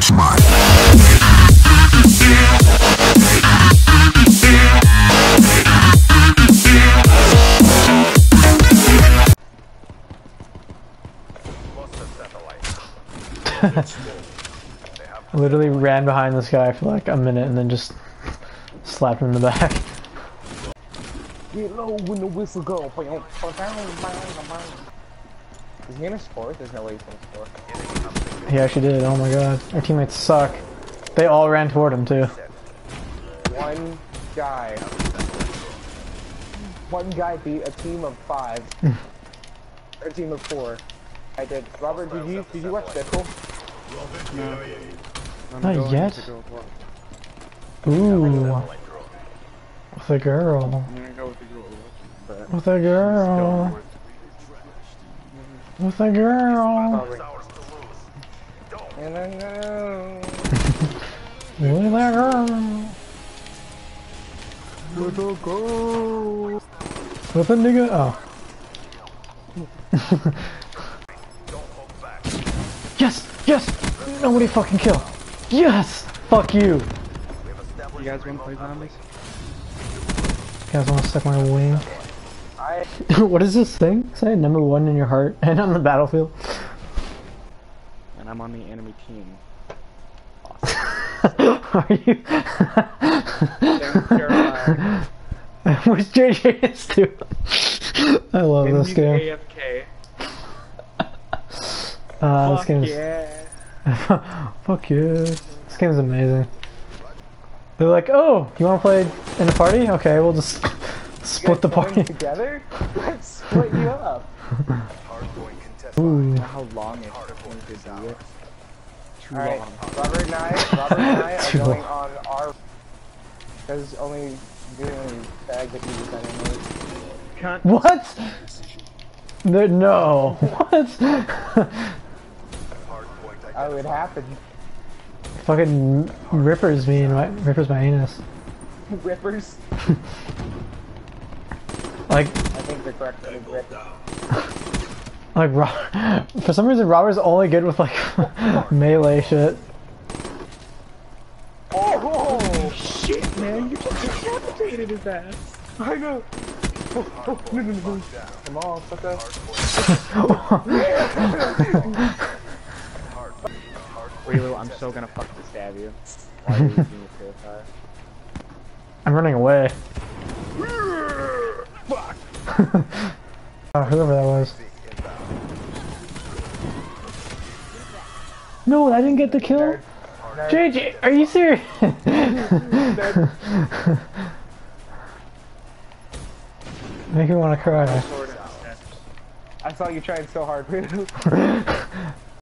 That's mine. Literally ran behind this guy for like a minute and then just slapped him in the back. Get low when the whistle go. Is he in a sport? There's no way he's in a sport. He actually did. Oh my god. Our teammates suck. They all ran toward him too. One guy. One guy beat a team of five. or a team of four. I did. Robert, did you did you watch Deadpool? Not yet. Ooh. With a girl. With a girl. With a girl. And I know. With a girl. Little girl. With a nigga. Oh. yes! Yes! Nobody fucking kill. Yes! Fuck you. You guys want to play zombies? You guys wanna suck my wing? I what is this thing? Say number one in your heart and on the battlefield. And I'm on the enemy team. Are you? Where's JJ is too? I love this game. AFK. Uh, this Fuck game's yeah. fuck you. This game's amazing. They're like, oh, you want to play in a party? Okay, we'll just split the party. together. Let's split you up. Ooh. How long it takes to do it? Too All right, long. Robert and I, Robert and I are going long. on our. Because only you're the only bag that you just anyways. Cunt. What? No, no. What? Oh, it happened. Fucking rippers me and my rippers my anus. Rippers. Like, I think the correct word is rip. like Ro- for some reason Robert's only good with like melee shit. Oh, Shit, man, you just decapitated his ass. I know. Oh, oh, no, no, no. Come on, sucker. Brilu, I'm so gonna fucking stab you. Why are you using your? I'm running away. Uh, whoever that was. No, I didn't get the kill. JJ, are you serious? Make me want to cry. I saw you trying so hard.